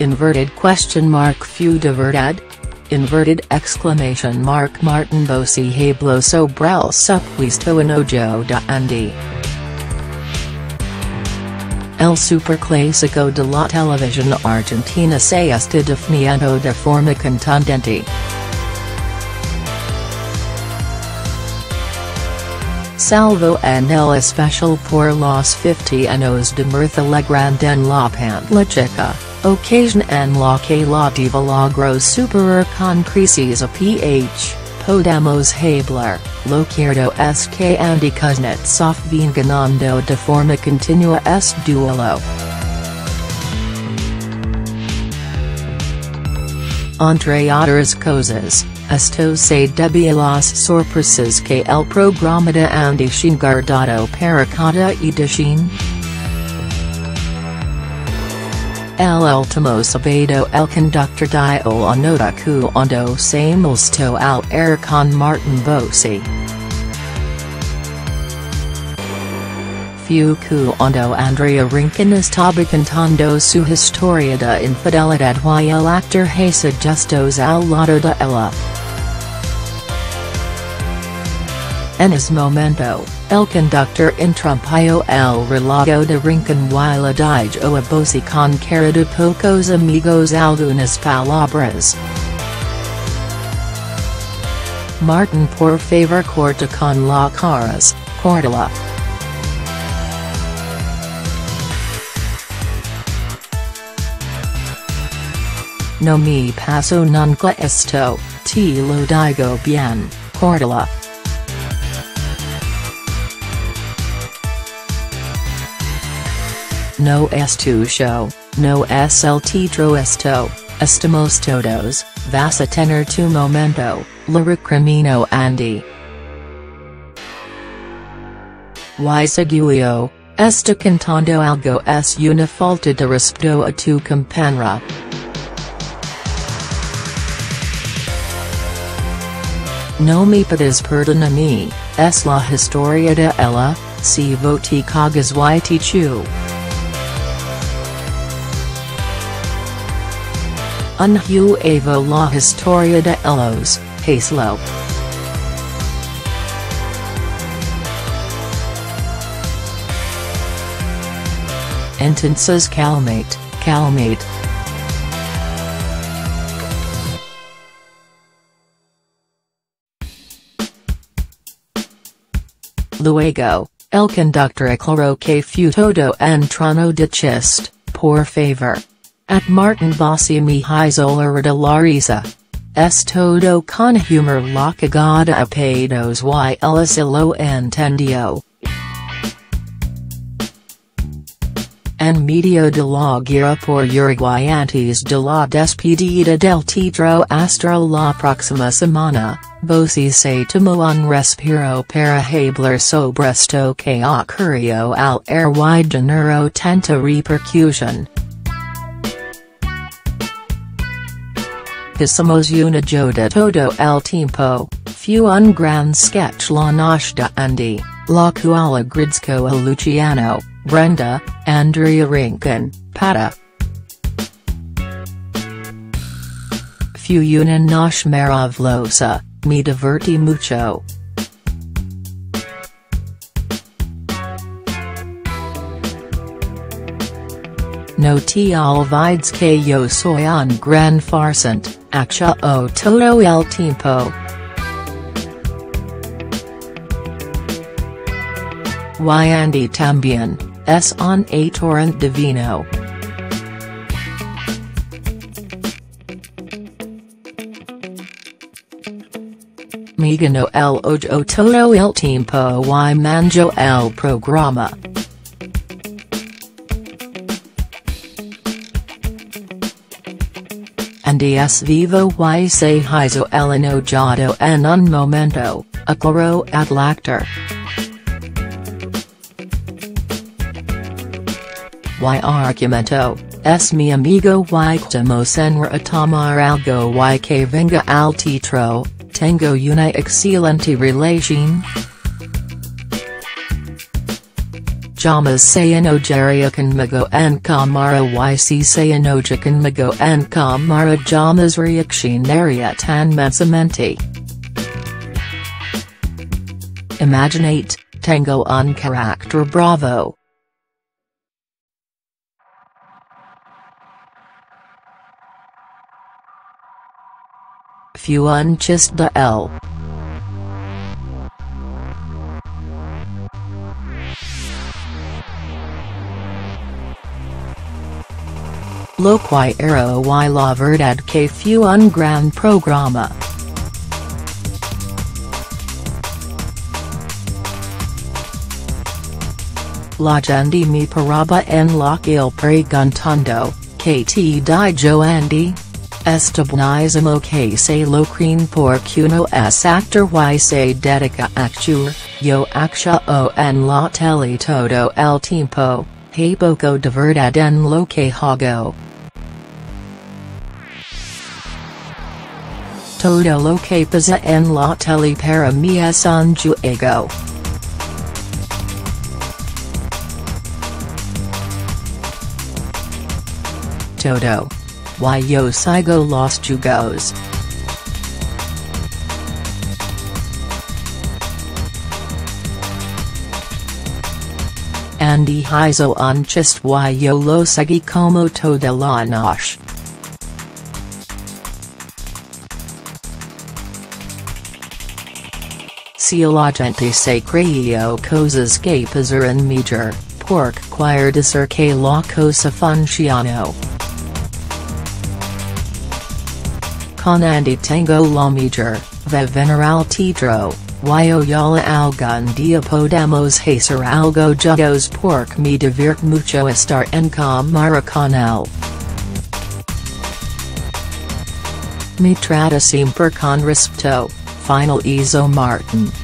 Inverted question mark few diverted? Inverted exclamation mark Martin Bossi hablo sobre el supuesto enojo Andy. El superclásico de la televisión argentina se está definiendo de forma contundente. Salvo en el especial por los 50 años de Mirtha Legrand en la Pantla Chica, occasion en la que la diva logró superar con creces a ph, podemos hablar, lo cierto es que Andy Kusnetzoff viene ganando de forma continua este duelo. Entre otras cosas, esto se debe a las sorpresas que el programa de Andy Guardado para cada edición. El último sábado el conductor dio la nota cuando se molestó al air con Martin Bossi. Fue cuando Andrea Rincon estaba contando su historia de infidelidad y el actor hace gestos al lado de ella. En ese momento, el conductor interrumpió el relato de Rincon y le dijo a Bossi con cara de pocos amigos algunas palabras. Martin por favor corta con la caras, córtala. No me paso nunca esto, te lo digo bien, córtala. No es tu show, no es el titro esto, estamos todos, vas a tener tu momento, lo recrimino Andy. Y seguio, está cantando algo es una falta de respeto a tu compañera. No me pidas perdón a mí, es la historia de ella, si voti cagas y te chu. Unhuevo la historia de ellos, Haslo. Entonces calmate, calmate. Luego, el conductor aclaró que fue todo en trono de chist, por favor. At Martin Bossi me hizo la risa. Es todo con humor la cagada a y el se lo entendió. En medio de la guerra por Uruguay antes de la despedida del titro hasta la próxima semana, Bossi se tomó un respiro para hablar sobre esto que ocurrió al air y dinero tanta repercusión. Hicimos una de todo el tiempo, fue un gran sketch la de Andy, la cual agradezco a Luciano, Brenda, Andrea Rincon, Pata. Fue una noche maravillosa, me divertí mucho. No te olvides que yo soy un gran farsante, accha o todo el tiempo. Y Andy también, es un a torrent divino. Me ganó el ojo todo el tiempo y manjo el programa. Es vivo y se hizo el enojado en un momento, aclaró al actor. Y argumento, es mi amigo y estamos en retomar algo y que venga al titro, tengo una excelente relación. Jamas Sayanojaria Mago and Kamara YC Sayanojakan Mago and Kamara Jamas Reactionaria Tan Mensamenti. Imaginate, Tango on Character Bravo. Fuan Chista L. Lo quiero y la verdad que fue un gran programa. La gente me paraba en la calle preguntando, que te dijo Andy? Estabanizamo que se lo creen porque uno es actor y se dedica actuar, yo actúo en la tele todo el tiempo, hay poco de verdad en lo que hago. Todo lo que pasa en la tele para mí es un juego. Todo. Why yo sigo los jugos. Andy hizo un chist y yo lo seguí como toda la noche. Si la gente se creo cosas que er pasaron mejor, por choir er decir que la cosa funcionó. Con Andy Tango la mejor, ve veneral titro, yo yala algún día podemos hacer algo juntos porque me divierte mucho estar en cámara con él. Me trata siempre con respeto, final Izo Martin.